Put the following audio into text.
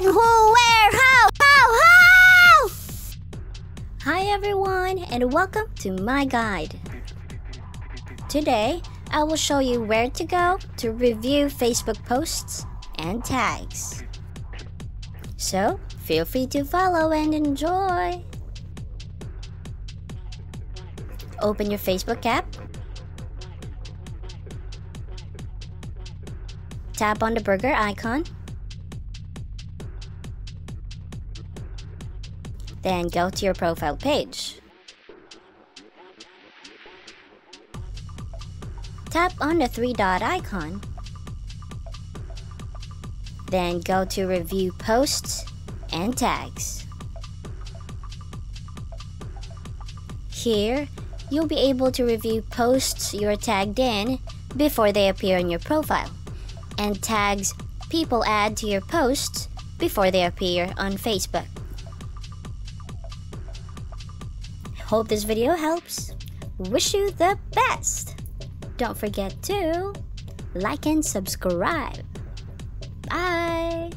when, who, where, how, how, how! Hi everyone, and welcome to my guide. Today, I will show you where to go to review Facebook posts and tags. So, feel free to follow and enjoy! Open your Facebook app. Tap on the burger icon Then go to your profile page. Tap on the three dot icon. Then go to review posts and tags. Here, you'll be able to review posts you're tagged in before they appear in your profile, and tags people add to your posts before they appear on Facebook. Hope this video helps. Wish you the best. Don't forget to like and subscribe. Bye.